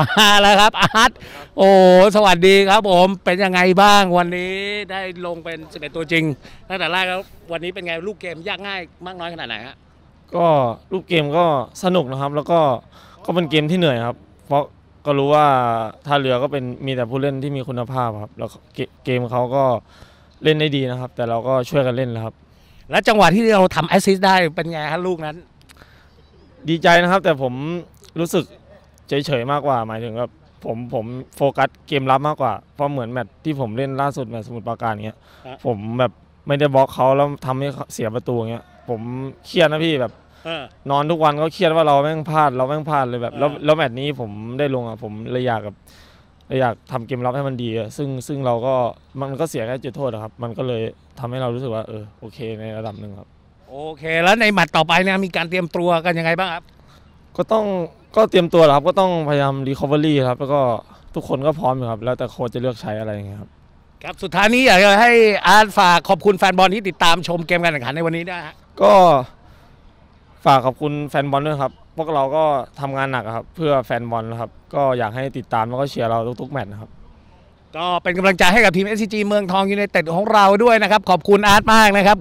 มาแล้วครับอาร์ตโอ้สวัสดีครับผมเป็นยังไงบ้างวันนี้ได้ลงเป็น11ตัวจริงตั้งแต่แรกแล้ววันนี้เป็นไงรูปเกมยากง่ายมากน้อยขนาดไหนฮะก็รูปเกมก็สนุกนะครับ แล้วก็ก็เป็นเกมที่เหนื่อยครับ เพราะก็รู้ว่าท่าเรือก็เป็นมีแต่ผู้เล่นที่มีคุณภาพครับแล้วเกเกมเขาก็เล่นได้ดีนะครับ แต่เราก็ช่วยกันเล่นนะครับ แล้วจังหวะที่เราทำ assist ได้เป็นไงฮะลูกนั้น ดีใจนะครับแต่ผมรู้สึก เฉยๆมากกว่า หมายถึงว่าผมผมโฟกัสเกมรับมากกว่า เพราะเหมือนแมตช์ที่ผมเล่นล่าสุดแมตช์สมุทรปราการเงี้ยครับผมแบบไม่ได้บล็อกเขาแล้วทำให้เขาเสียประตูเงี้ย ผมเครียดนะพี่แบบ เออ นอนทุกวันก็เครียดว่าเราแม่งพลาดเราแม่งพลาดเลยแบบแล้วอ่า แล้วแมตช์นี้ผมได้ลงอะผมเลยอยากกับเลยอยากทำเกมรับให้มันดีอะซึ่งซึ่งเราก็มันก็เสียแค่จุดโทษอะครับ มันก็เลยทำให้เรารู้สึกว่าเออโอเคในระดับหนึ่งครับ โอเค แล้วในหมัดต่อไปเนี่ยมีการเตรียมตัวกันยังไงบ้างครับ ก็ต้องก็เตรียมตัวแหละครับก็ต้องพยายาม recovery ครับ แล้วก็ทุกคนก็พร้อมอยู่ครับ แล้วแต่โค้ชจะเลือกใช้อะไรอย่างเงี้ยครับครับสุดท้ายนี้อยากจะให้อาร์ตฝากขอบคุณแฟนบอลที่ติดตามชมเกมการแข่งขันในวันนี้ด้วยฮะก็ฝากขอบคุณแฟนบอลด้วยครับ พวกเราก็ทำงานหนักอะครับ เพื่อแฟนบอลนะครับ ก็อยากให้ติดตามแล้วก็เชียร์เราทุกๆแมตช์นะครับ ก็เป็นกำลังใจให้กับทีม SCG เมืองทองยูไนเต็ดของเราด้วยนะครับ ขอบคุณอาร์ตมากนะครับ